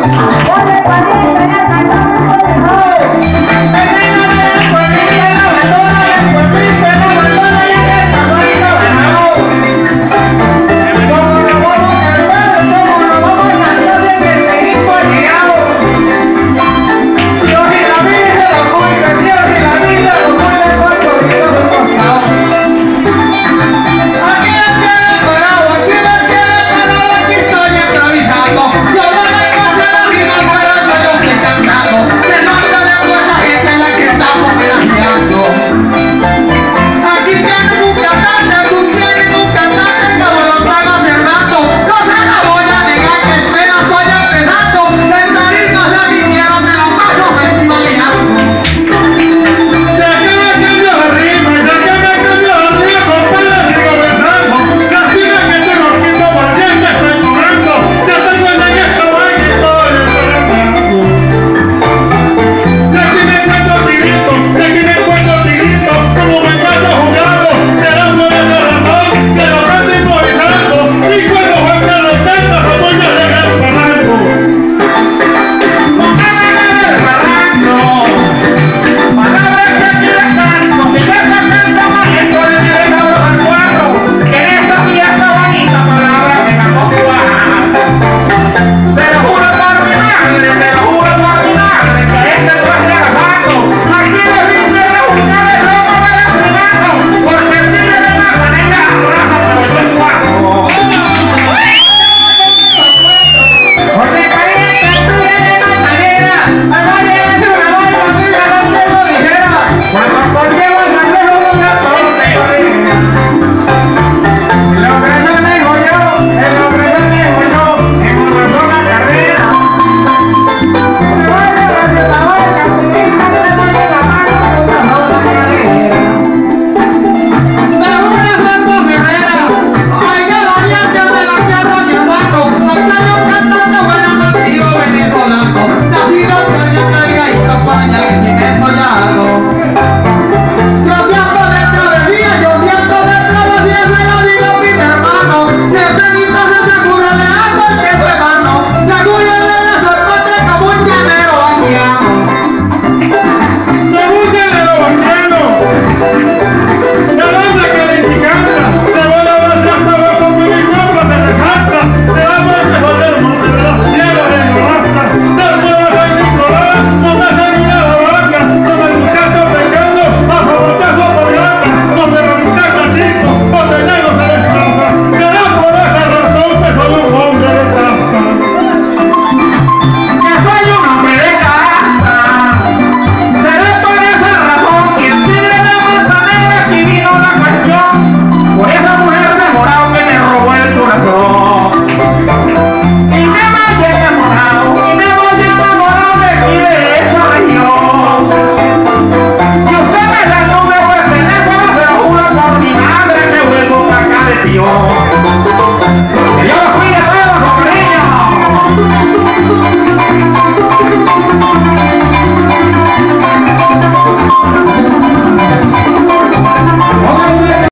Olha ya la gente